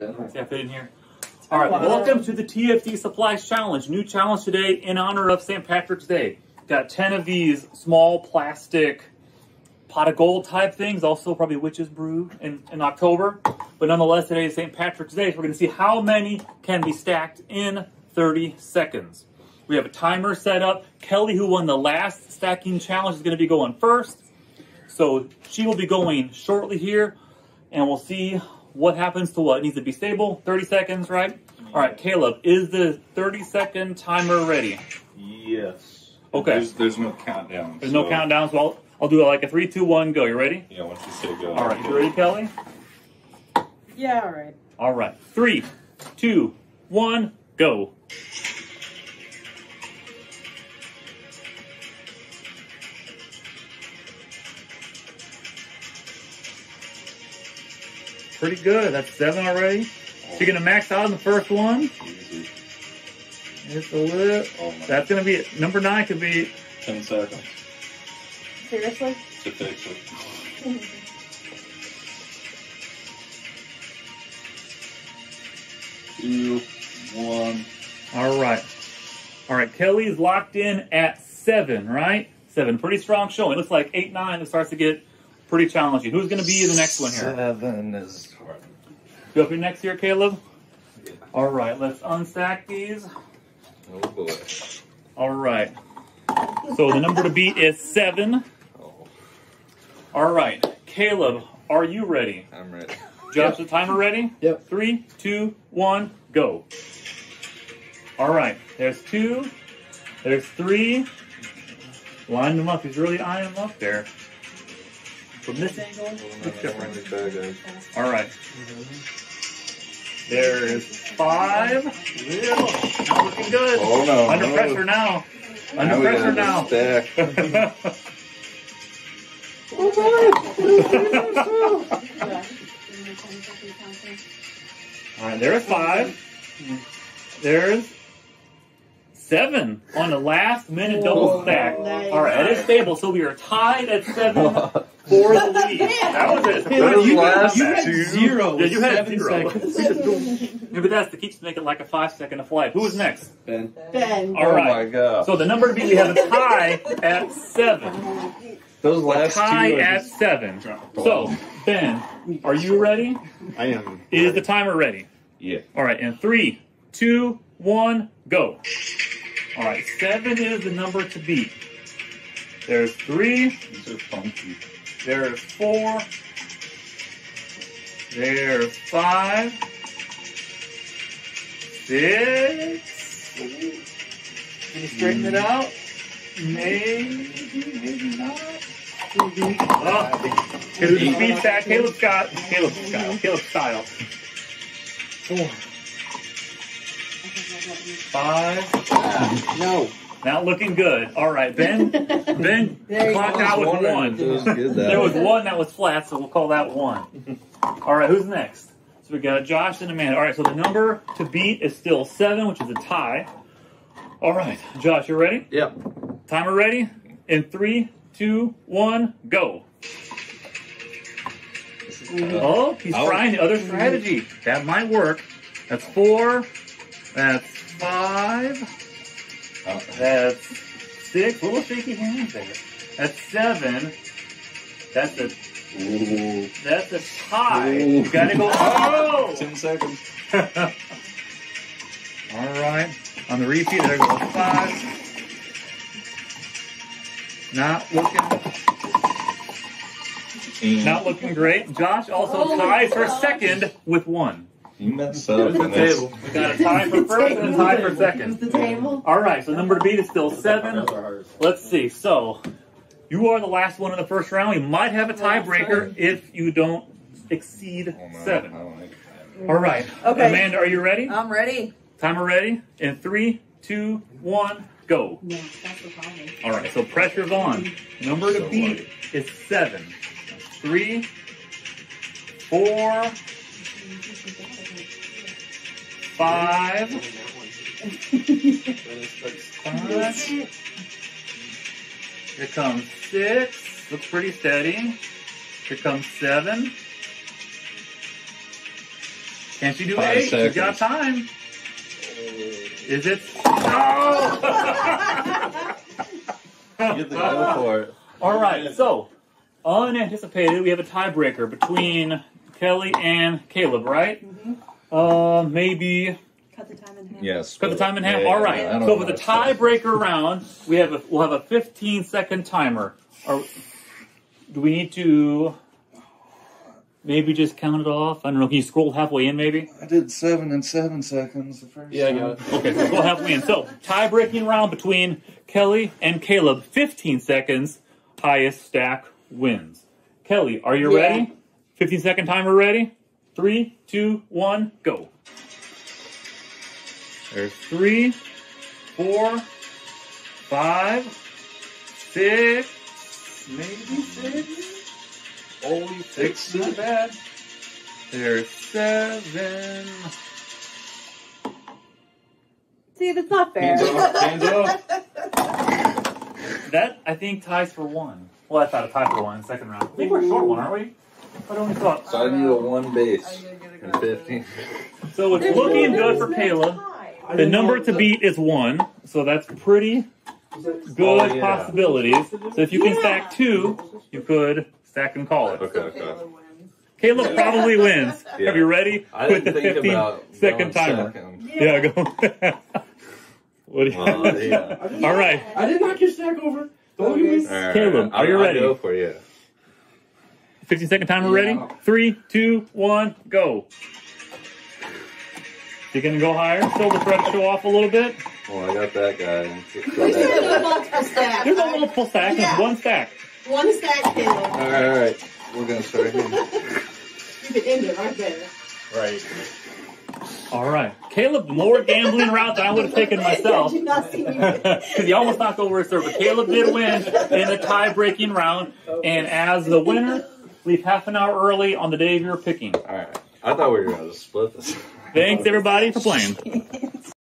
See, I fit in here. All right, welcome to the TFD Supplies Challenge. New challenge today in honor of St. Patrick's Day. Got 10 of these small plastic pot of gold type things, also probably witch's brew in, in October. But nonetheless, today is St. Patrick's Day, so we're going to see how many can be stacked in 30 seconds. We have a timer set up. Kelly, who won the last stacking challenge, is going to be going first. So she will be going shortly here, and we'll see what happens to what. It needs to be stable, 30 seconds, right? All right, Caleb, is the 30 second timer ready? Yes. Okay. There's, there's no countdown. There's no so- countdown, so I'll, I'll do it like a three, two, one, go. You ready? Yeah, once you say go. All right, you ready, Kelly? Yeah, all right. All right, three, two, one, go. Pretty good. That's seven already. So you're gonna max out on the first one. Easy. It's a little. Oh. That's gonna be it. number nine. Could be 10 seconds Seriously? to fix it. Two, one. all right. All right. Kelly's locked in at seven. Right. Seven. Pretty strong showing. Looks like eight, nine. It starts to get pretty challenging. Who's gonna be the next one here? Seven is hard. Go up here next here, Caleb. Yeah. All right, let's unstack these. Oh boy. All right. So the number to beat is seven. Oh, All right, Caleb, are you ready? I'm ready. Josh, the timer ready? Yep. Three, two, one, go. All right, there's two, there's three. Line them up. He's really eyeing them up there. From this angle, looks different. All right. There is five. Ew, Not looking good. Oh no. Under no. pressure now. Under Now pressure got now. the Stack. All right, there's five. There's seven on the last minute double Whoa. stack. Nice. All right, it is stable, so we are tied at seven for the lead. That was it. Hey, look, Those you, last you had two- zero. Yeah, you had seven zero. seconds. Yeah, but that's the keeps to make it like a five second flight. Who is next? Ben. Ben. All oh my god. So the number to beat, we have a tie at seven. Those A last tie two are at just- seven. So Ben, are you ready? I am. Is the timer ready? Yeah. All right, in three, two, one, go. All right, seven is the number to beat. There's three, These are funky. There's four, there's five, six. Can you straighten it out? Maybe, maybe not. Oh, Caleb beats that. Caleb Scott. Caleb Scott. Caleb style. Four. Five. No. Not looking good. All right, Ben. Ben There clocked out with one. was good There was one that was flat, so we'll call that one. All right, who's next? So we got Josh and Amanda. All right, so the number to beat is still seven, which is a tie. All right, Josh, you ready? Yep. Timer ready? In three, two, one, go. Oh, he's Oh. trying the other strategy. That might work. That's four. That's five. Oh, That's six. Little shaky hands there. That's seven. That's a Ooh. that's a tie. Ooh. You gotta go. Oh! Ten seconds. All right. On the repeat, there goes five. Not looking, And not looking great. Josh also Oh, ties for gosh. second with one. You messed up. the and that's- table. We got a tie for first and a tie for Use second. the table. All right, so number to beat is still seven. Let's see. So you are the last one in the first round. We might have a tiebreaker if you don't exceed Oh, no, I seven. don't like that. All right. Okay. Amanda, are you ready? I'm ready. Timer ready? In three, two, one, go. No, that's the problem. All right, so pressure's on. Number to beat is seven. Three, four, five, five. Here comes six. Looks pretty steady. Here comes seven. Can't you do Five eight? You got seconds. time. Is it? Oh! Get the go for it. All right, so unanticipated, we have a tiebreaker between Kelly and Caleb, right? Mm-hmm. Uh, maybe Cut the time in half. Yes. cut the time in half. Yeah, All right. I don't So know for the what to say. tiebreaker round, we have a we'll have a 15 second timer. Or do we need to maybe just count it off? I don't know. Can you scroll halfway in, maybe? I did seven and seven seconds the first Yeah, I got it. Okay, so we'll halfway in. So tie-breaking round between Kelly and Caleb. 15 seconds. Highest stack wins. Kelly, are you Yeah. ready? 15 second timer ready? Three, two, one, go. There's three, four, five, six, maybe six. Only six, not bad. There's seven. See, that's not fair. Hands up. Hands up. That I think ties for one. Well, I thought a tie for one in the second round. I think we're short one, aren't we? I only thought. So I need a one base I'm gonna get a in go. 15. So it's looking good for there's no Caleb. The number to beat is one, so that's pretty good Oh, yeah. possibilities. So if you can Yeah. stack two, you could stack and call it. Okay, okay. Caleb wins. Caleb probably wins. Yeah. Are you ready? I With didn't the think 15 about second timer. second. Yeah, go. what do you Well, yeah. All right. I did knock your stack over. Don't give me. All right, Caleb, I'll- are you I'll ready? go for you. 15 second timer ready? Three, two, one, go. You're gonna go higher? Still the try show off a little bit? Oh, I got that guy. We should have done multiple stacks. There's no multiple stacks, there's Yeah. one stack. One stack, Caleb. All right, all right. We're gonna start here. You could end it right there. Right. All right. Caleb, more gambling route than I would have taken myself. Did not see me? Because he almost knocked over his serve. But Caleb did win in the tie breaking round. And as the winner, leave half an hour early on the day of your picking. All right. I thought we were gonna split this. Thanks, everybody, for playing.